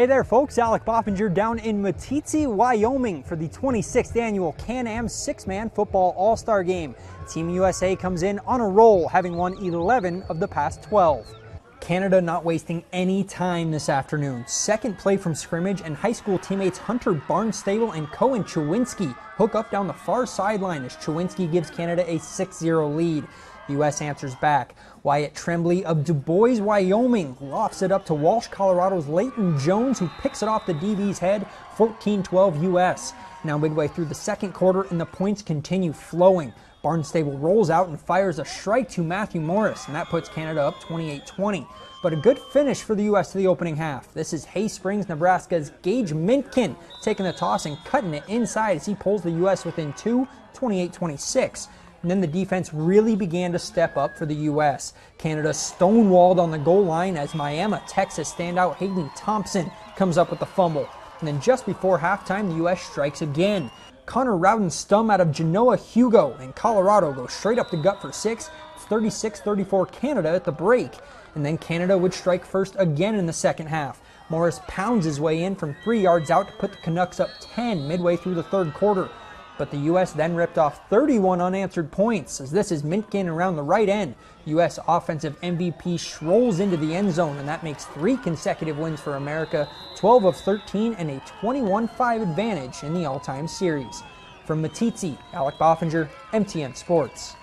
Hey there, folks. Alec Boffinger down in Meeteetse, Wyoming for the 26th annual Can Am six man football all star game. Team USA comes in on a roll, having won 11 of the past 12. Canada not wasting any time this afternoon. Second play from scrimmage, and high school teammates Hunter Barnstable and Cohen Chewinski hook up down the far sideline as Chewinski gives Canada a 6 0 lead. The U.S. answers back. Wyatt Tremblay of Dubois, Wyoming lofts it up to Walsh, Colorado's Leighton Jones, who picks it off the DB's head, 14 12 U.S. Now, midway through the second quarter, and the points continue flowing. Barnstable rolls out and fires a strike to Matthew Morris, and that puts Canada up 28 20. But a good finish for the U.S. to the opening half. This is Hay Springs, Nebraska's Gage Mintkin taking the toss and cutting it inside as he pulls the U.S. within two, 28 26. And then the defense really began to step up for the U.S. Canada stonewalled on the goal line as Miami, Texas standout Hayden Thompson comes up with the fumble. And then just before halftime, the U.S. strikes again. Connor Rowden-Stum out of Genoa Hugo, and Colorado goes straight up the gut for six. It's 36 34 Canada at the break. And then Canada would strike first again in the second half. Morris pounds his way in from three yards out to put the Canucks up 10 midway through the third quarter but the U.S. then ripped off 31 unanswered points as this is Mintkin around the right end. U.S. offensive MVP strolls into the end zone, and that makes three consecutive wins for America 12 of 13 and a 21 5 advantage in the all time series. From Meeteetse, Alec Boffinger, MTN Sports.